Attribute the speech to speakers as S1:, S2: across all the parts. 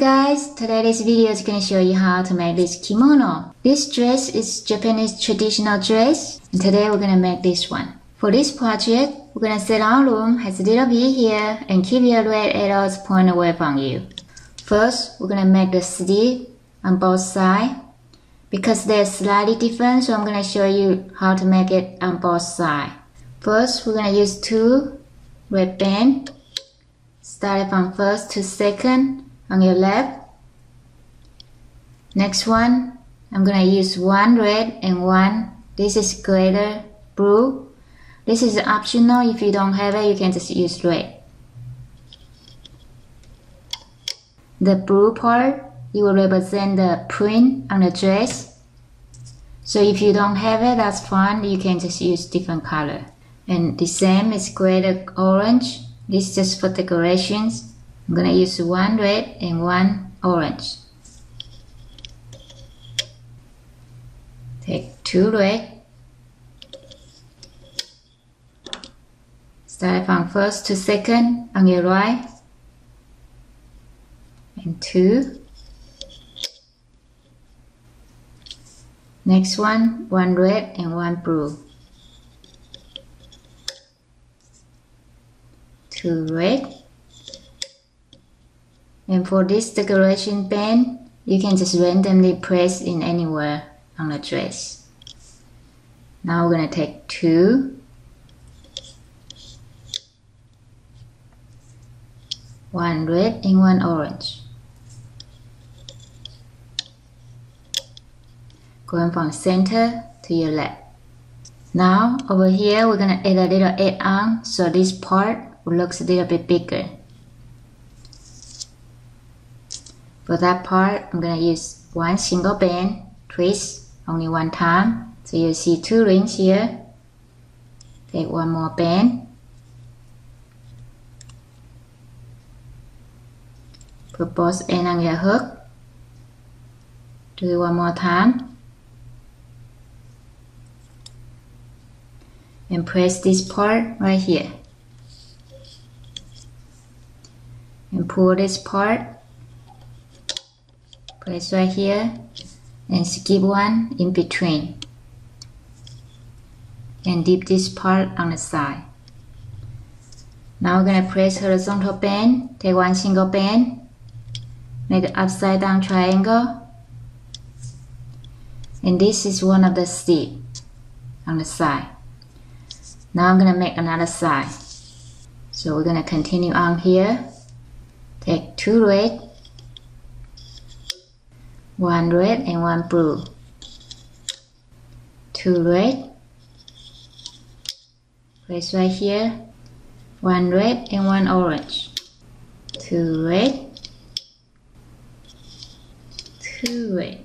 S1: Guys, today this video is to show you how to make this kimono. This dress is Japanese traditional dress and today we're going to make this one. For this project, we're going to set our loom has a little bit here and keep your red arrows point away from you. First, we're going to make the sleeve on both sides. Because they're slightly different, so I'm going to show you how to make it on both sides. First, we're going to use two red band. Starting from first to second on your left. Next one, I'm gonna use one red and one, this is glitter blue. This is optional, if you don't have it, you can just use red. The blue part, it will represent the print on the dress. So if you don't have it, that's fine, you can just use different color. And the same is glitter orange, this is just for decorations. I'm gonna use one red and one orange. Take two red. Start from first to second on your right. And two. Next one, one red and one blue. Two red and for this decoration band, you can just randomly press in anywhere on the dress. Now we're going to take two, one red and one orange. Going from center to your left. Now over here we're going to add a little add-on so this part looks a little bit bigger. For that part, I'm going to use one single band, twist only one time. So you see two rings here. Take one more band. Put both ends on your hook. Do it one more time. And press this part right here. And pull this part Place right here and skip one in between and dip this part on the side. Now we're going to press horizontal band, take one single band, make an upside down triangle, and this is one of the steps on the side. Now I'm going to make another side. So we're going to continue on here, take two red, one red and one blue. Two red. Place right here. one red and one orange. Two red. Two red.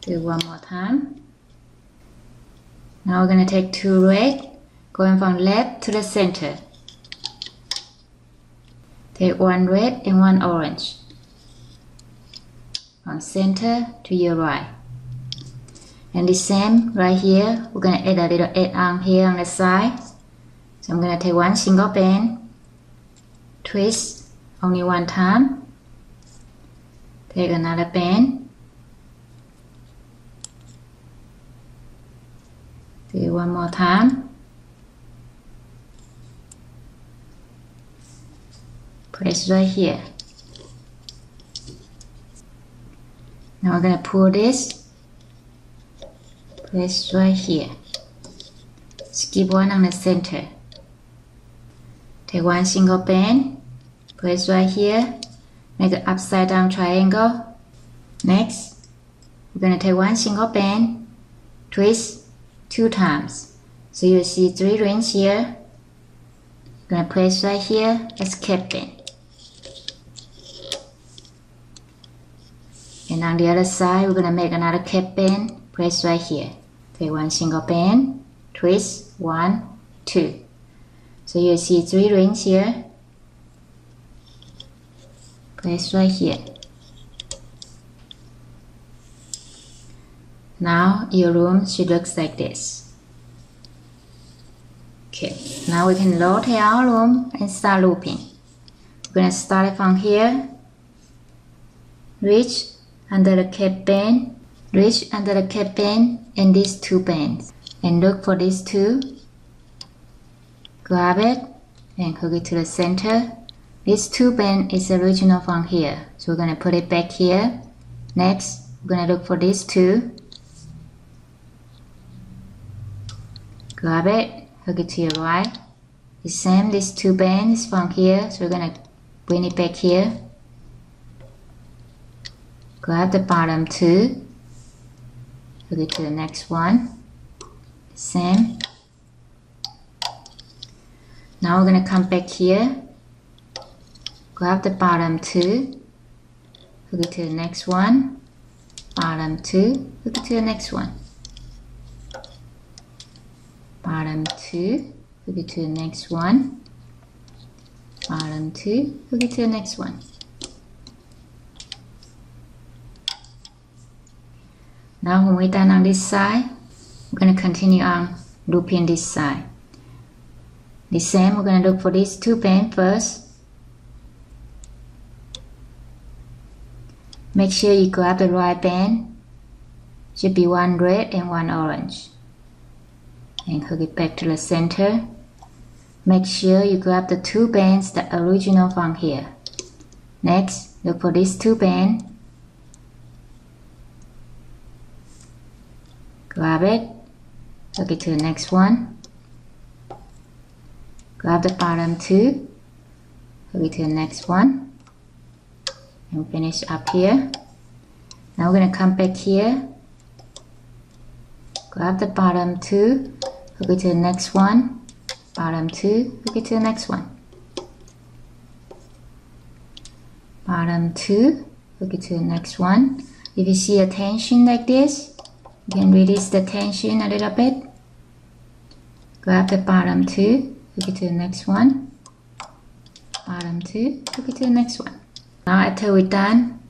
S1: Do one more time. Now we're going to take two red going from left to the center. Take one red and one orange from center to your right. And the same right here, we're going to add a little add on here on the side. So I'm going to take one single band, twist only one time, take another band, do one more time, press right here. Now we're going to pull this, place right here. Skip one on the center. Take one single band, place right here, make an upside down triangle. Next, we're going to take one single band, twist two times. So you see three rings here. Gonna place right here as cap And on the other side, we're going to make another cap band, place right here. Take one single band, twist, one, two. So you see three rings here. Place right here. Now your loom should look like this. Okay, now we can rotate our loom and start looping. we're gonna start it from here. Reach under the cap band, reach under the cap band and these two bands. And look for these two. Grab it and hook it to the center. This two band is original from here. So we're gonna put it back here. Next, we're gonna look for these two. Grab it, hook it to your right. The same, these two bands from here. So we're gonna bring it back here. Grab the bottom two. It to the next one. Same. Now we're gonna come back here. Grab the bottom two. Hook it to the next one. Bottom two. Hook it to the next one. Bottom two hook it to the next one bottom two hook it to the next one now when we're done on this side we're going to continue on looping this side the same we're going to look for these two bands first make sure you grab the right band should be one red and one orange and hook it back to the center. Make sure you grab the two bands that original from here. Next, look for these two bands. Grab it, hook it to the next one. Grab the bottom two, hook it to the next one. And finish up here. Now we're going to come back here. Grab the bottom two, hook it to the next one bottom two hook it to the next one bottom two hook it to the next one if you see a tension like this can release the tension a little bit grab the bottom two hook it to the next one bottom two hook it to the next one now after we're done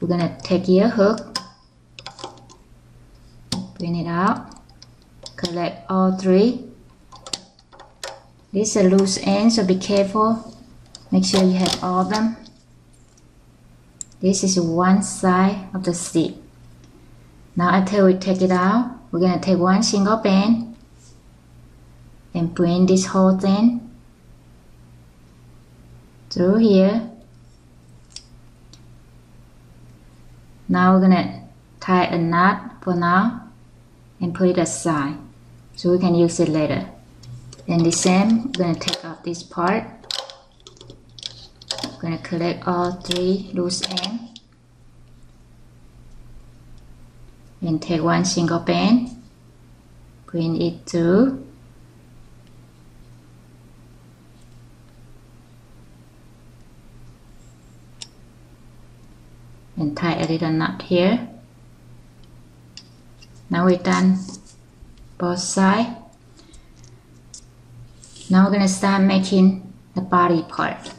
S1: we're gonna take your hook bring it out collect all three. This is a loose end, so be careful. Make sure you have all of them. This is one side of the stick. Now until we take it out, we're going to take one single band and bring this whole thing through here. Now we're going to tie a knot for now and put it aside. So we can use it later. And the same we're going to take off this part. We're going to collect all three loose ends and take one single band bring it through and tie a little knot here now we're done both sides. Now we're to start making the body part.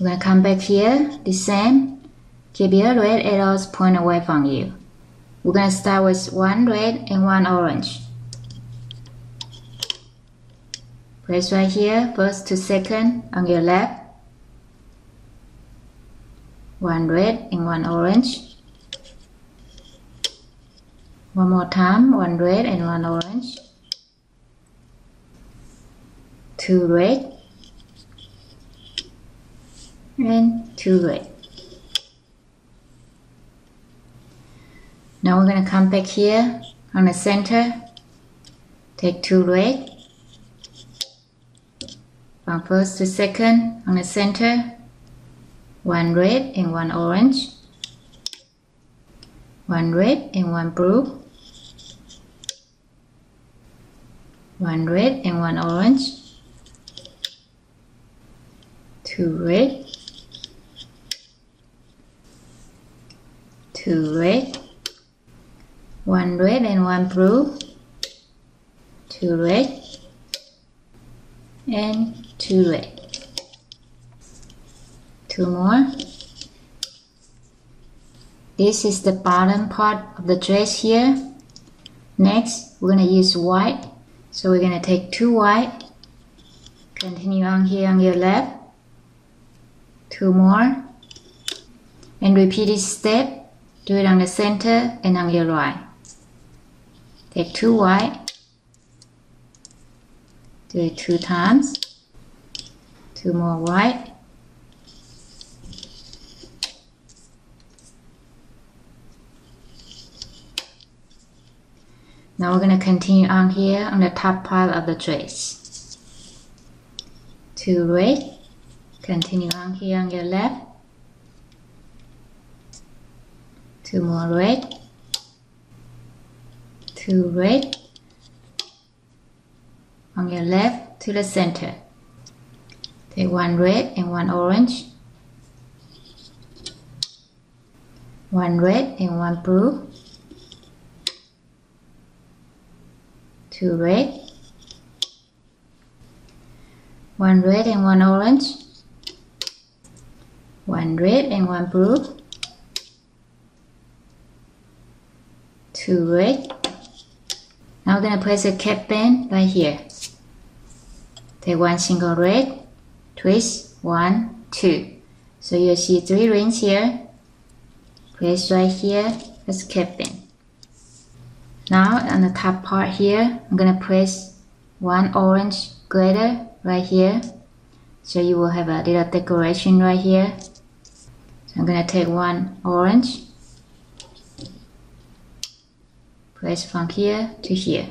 S1: We're to come back here, the same. Keep your red arrows point away from you. We're going to start with one red and one orange. Place right here, first to second on your left. One red and one orange. One more time, one red and one orange. Two red and two red. Now we're going to come back here on the center. Take two red. From first to second on the center. One red and one orange. One red and one blue. one red and one orange two red two red one red and one blue two red and two red two more this is the bottom part of the dress here next we're going to use white so we're going to take two white Continue on here on your left. Two more. And repeat this step. Do it on the center and on your right. Take two white. Do it two times. Two more white. Now we're going to continue on here on the top part of the dress. Two red. Continue on here on your left. Two more red. Two red. On your left to the center. Take one red and one orange. One red and one blue. two red, one red and one orange, one red and one blue, two red. Now we're going to place a cap band right here. Take one single red, twist, one, two. So you'll see three rings here. Place right here as cap band. Now on the top part here, I'm gonna press one orange glitter right here. So you will have a little decoration right here. So I'm gonna take one orange, press from here to here.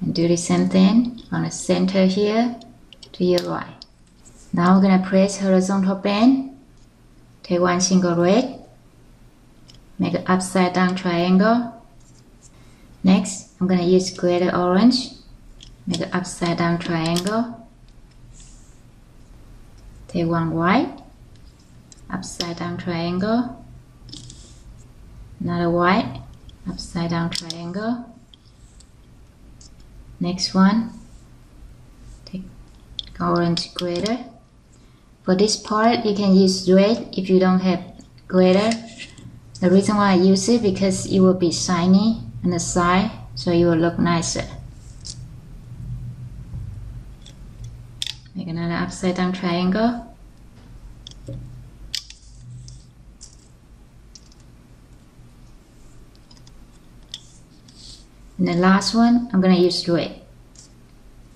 S1: And do the same thing on the center here to your right. Now we're gonna press horizontal band. Take one single red, make an upside down triangle Next, I'm going to use glitter orange, make an upside down triangle. Take one white, upside down triangle. Another white, upside down triangle. Next one, take orange glitter. For this part, you can use red if you don't have glitter. The reason why I use it because it will be shiny on the side so you will look nicer. Make another upside down triangle. And the last one, I'm going to use red.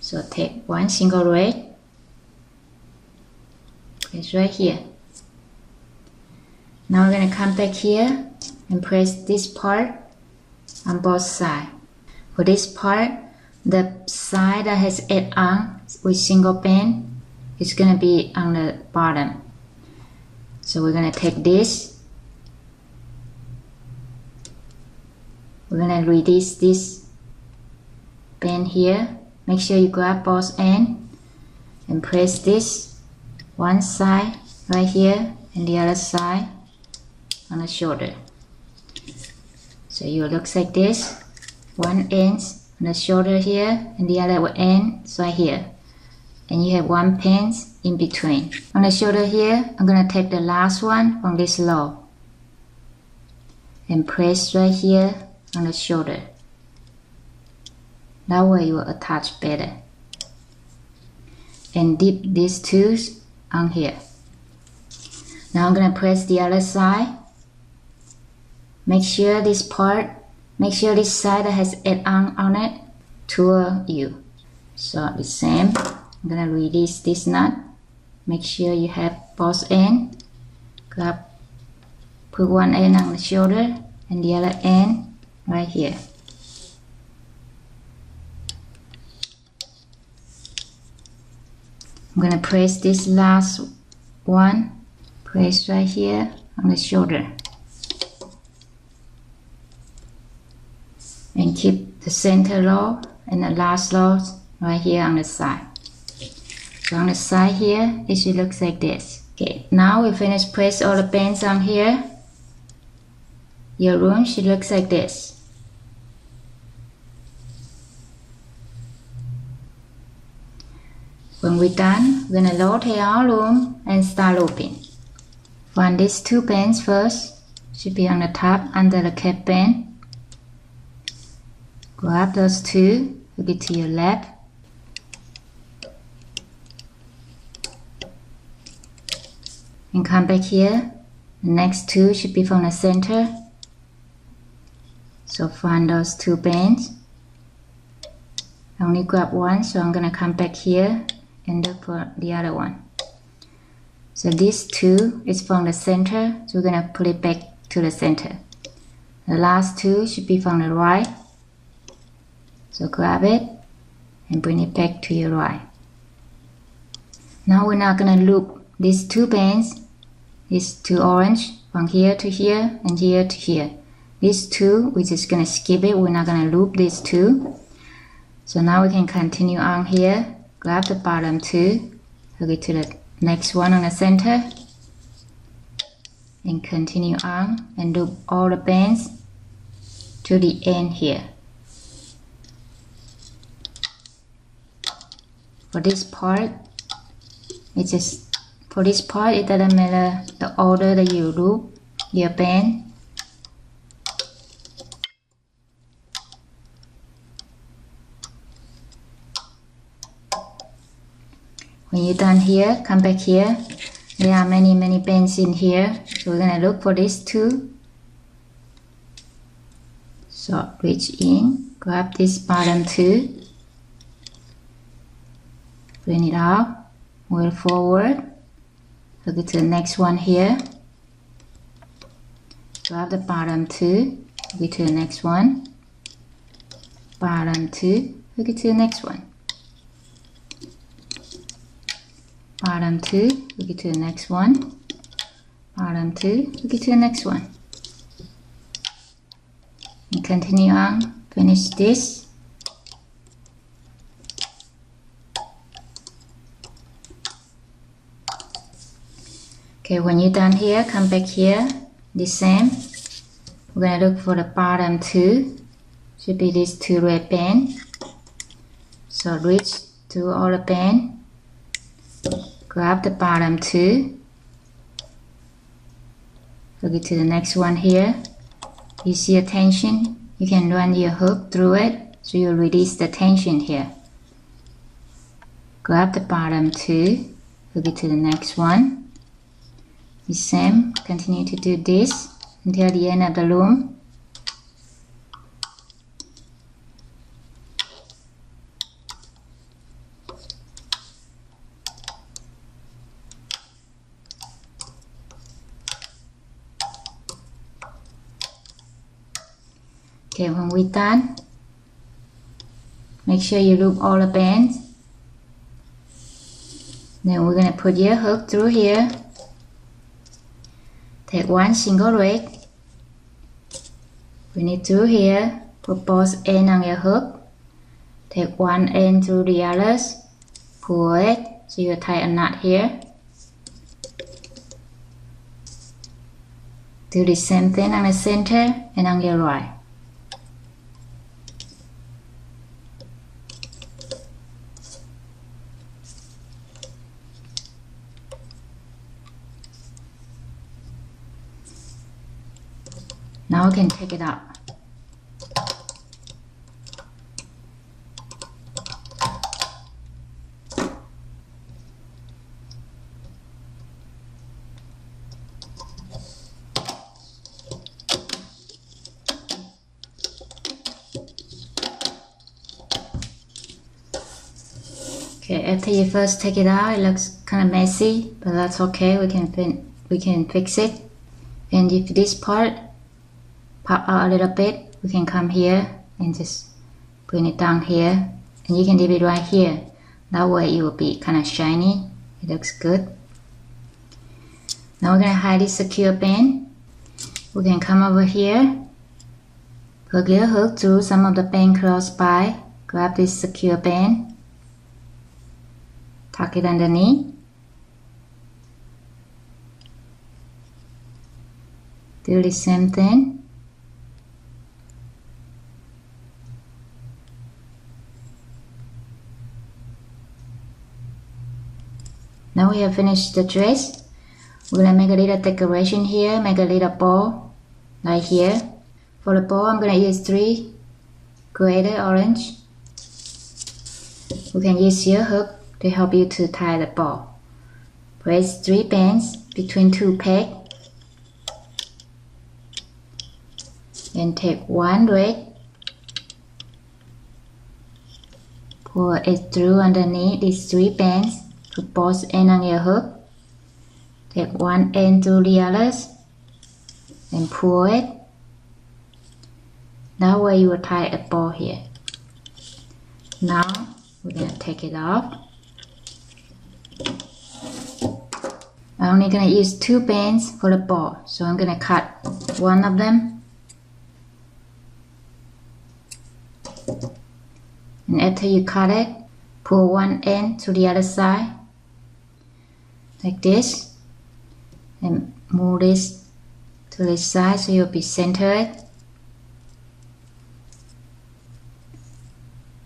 S1: So take one single red, It's right here. Now we're going to come back here and press this part on both sides. For this part, the side that has eight on with single band is going to be on the bottom. So we're going to take this. We're to release this band here. Make sure you grab both ends and press this one side right here and the other side on the shoulder. So you looks like this. One end on the shoulder here and the other end right here. And you have one pin in between. On the shoulder here, I'm going to take the last one from this low and press right here on the shoulder. That way you will attach better. And dip these two on here. Now I'm to press the other side Make sure this part, make sure this side has it on, on it toward you. So the same, I'm gonna release this nut. Make sure you have both end. Grab, put one end on the shoulder and the other end right here. I'm gonna press this last one, press right here on the shoulder. and keep the center row and the last row right here on the side. So on the side here, it should look like this. Okay, now we finish press all the bands on here. Your loom should look like this. When we're done, we're gonna load our loom and start looping. Run these two bands first, should be on the top under the cap band. Grab those two, hook it to your lap. and come back here. The next two should be from the center. So find those two bands. I only grab one, so I'm gonna come back here and look for the other one. So this two is from the center, so we're gonna put it back to the center. The last two should be from the right. So grab it and bring it back to your right. Now we're not gonna loop these two bands, these two orange, from here to here and here to here. These two, we're just gonna skip it. We're not gonna loop these two. So now we can continue on here. Grab the bottom two, hook it to the next one on the center, and continue on and loop all the bands to the end here. For this part, it's just for this part it doesn't matter the order that you loop your band. When you're done here, come back here there are many, many pens in here. So we're gonna look for these two. So reach in, grab this bottom two, bring it out, move forward, look at the next one here. Grab the bottom two, look to the next one, bottom two, look it to the next one. Bottom two, we get to the next one, bottom two, we get to the next one. And continue on, finish this. Okay, when you're done here, come back here, the same. We're gonna look for the bottom two, should be these two red band. So reach to all the band grab the bottom two. Hook it to the next one here. You see a tension? You can run your hook through it so you release the tension here. Grab the bottom two. Hook it to the next one. The same continue to do this until the end of the loom Okay, when we're done, make sure you loop all the bands. Then we're going to put your hook through here. Take one single red, bring it through here, put both end on your hook. Take one end through the others, pull it, so you tie a knot here. Do the same thing on the center and on your right. Now we can take it out. Okay, after you first take it out, it looks kind of messy, but that's okay. We can we can fix it. And if this part pop out a little bit. We can come here and just bring it down here. And you can leave it right here. That way it will be kind of shiny. It looks good. Now we're going to hide this secure band we can come over here hook your hook through some of the band close by grab this secure band tuck it underneath. Do the same thing Now we have finished the dress. We're gonna make a little decoration here, make a little bow right here. For the bow, I'm gonna use three glitter orange. We can use your hook to help you to tie the bow. Place three bands between two pegs. Then take one red, pull it through underneath these three bands to both end on your hook. Take one end to the others, and pull it. That way you will tie a ball here. Now we're gonna take it off. I'm only gonna use two bands for the ball, so I'm gonna cut one of them. And after you cut it, pull one end to the other side, like this, and move this to the side so you'll be centered.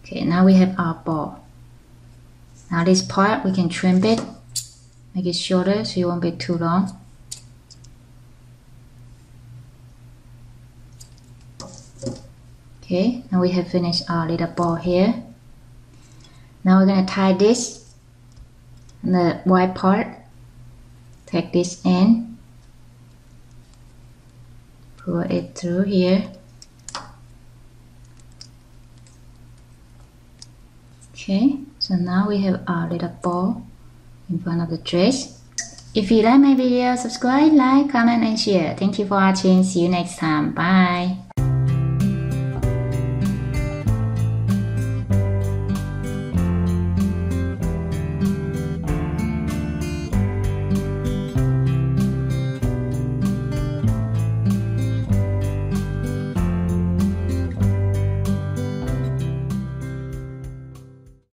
S1: Okay, now we have our ball. Now this part, we can trim it, make it shorter so it won't be too long. Okay, now we have finished our little ball here. Now we're gonna tie this the white part. Take this end, pull it through here. Okay, so now we have our little ball in front of the dress. If you like my video, subscribe, like, comment and share. Thank you for watching. See you next time. Bye.